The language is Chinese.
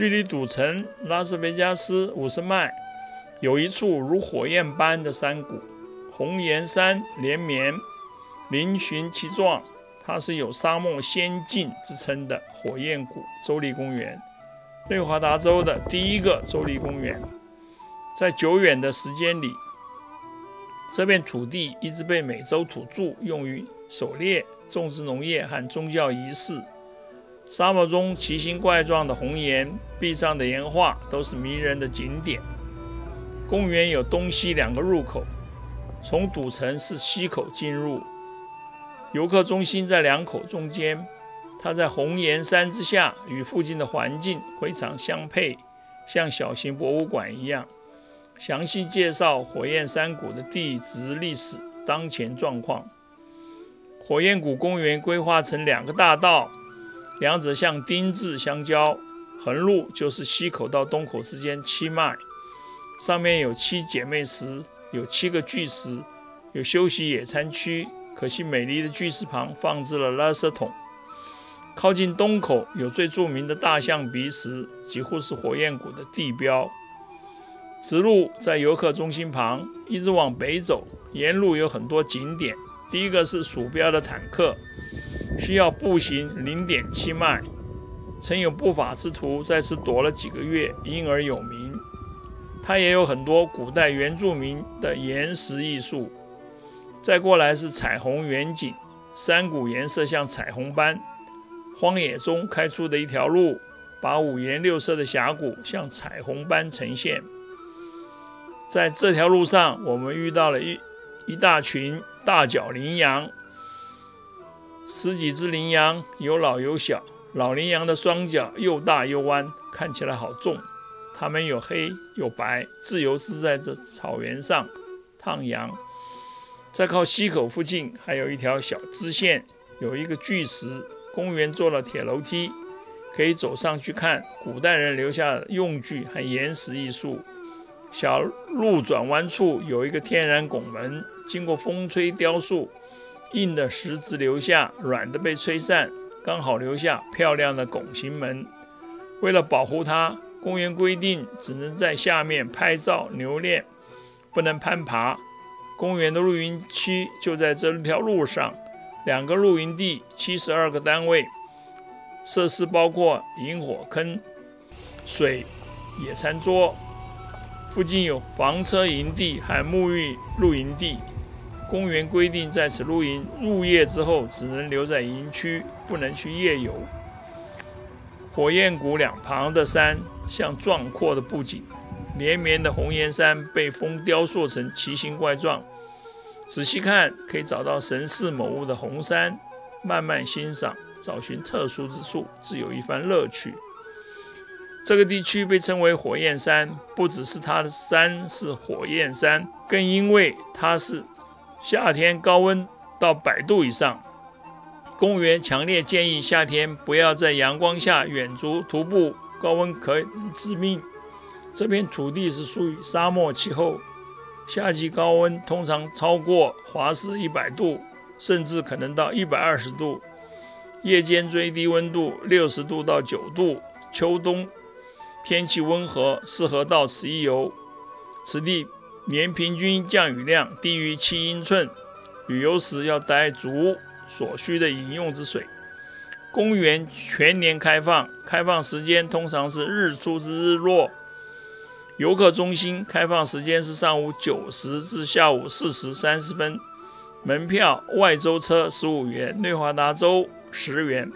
距离赌城拉斯维加斯五十迈，有一处如火焰般的山谷，红岩山连绵，嶙峋其状。它是有沙漠仙境之称的火焰谷州立公园，内华达州的第一个州立公园。在久远的时间里，这片土地一直被美洲土著用于狩猎、种植农业和宗教仪式。沙漠中奇形怪状的红岩，壁上的岩画都是迷人的景点。公园有东西两个入口，从赌城是西口进入。游客中心在两口中间，它在红岩山之下，与附近的环境非常相配，像小型博物馆一样，详细介绍火焰山谷的地质历史、当前状况。火焰谷公园规划成两个大道。两者像丁字相交，横路就是西口到东口之间七迈，上面有七姐妹石，有七个巨石，有休息野餐区。可惜美丽的巨石旁放置了垃圾桶。靠近东口有最著名的大象鼻石，几乎是火焰谷的地标。直路在游客中心旁，一直往北走，沿路有很多景点。第一个是鼠标的坦克。需要步行零点七迈，曾有不法之徒在此躲了几个月，因而有名。它也有很多古代原住民的岩石艺术。再过来是彩虹远景，山谷颜色像彩虹般，荒野中开出的一条路，把五颜六色的峡谷像彩虹般呈现。在这条路上，我们遇到了一一大群大角羚羊。十几只羚羊，有老有小。老羚羊的双脚又大又弯，看起来好重。它们有黑有白，自由自在在草原上徜徉。在靠溪口附近，还有一条小支线，有一个巨石。公园做了铁楼梯，可以走上去看古代人留下的用具和岩石艺术。小路转弯处有一个天然拱门，经过风吹雕塑。硬的石子留下，软的被吹散，刚好留下漂亮的拱形门。为了保护它，公园规定只能在下面拍照留念，不能攀爬。公园的露营区就在这条路上，两个露营地，七十二个单位，设施包括萤火坑、水、野餐桌，附近有房车营地和沐浴露营地。公园规定，在此露营入夜之后，只能留在营区，不能去夜游。火焰谷两旁的山像壮阔的布景，连绵的红岩山被风雕塑成奇形怪状。仔细看，可以找到神似某物的红山。慢慢欣赏，找寻特殊之处，自有一番乐趣。这个地区被称为火焰山，不只是它的山是火焰山，更因为它是。夏天高温到百度以上，公园强烈建议夏天不要在阳光下远足徒步，高温可致命。这片土地是属于沙漠气候，夏季高温通常超过华氏一百度，甚至可能到一百二十度。夜间最低温度六十度到九度。秋冬天气温和，适合到此一游。此地。年平均降雨量低于七英寸，旅游时要带足所需的饮用之水。公园全年开放，开放时间通常是日出至日落。游客中心开放时间是上午九时至下午四时三十分。门票外州车十五元，内华达州十元。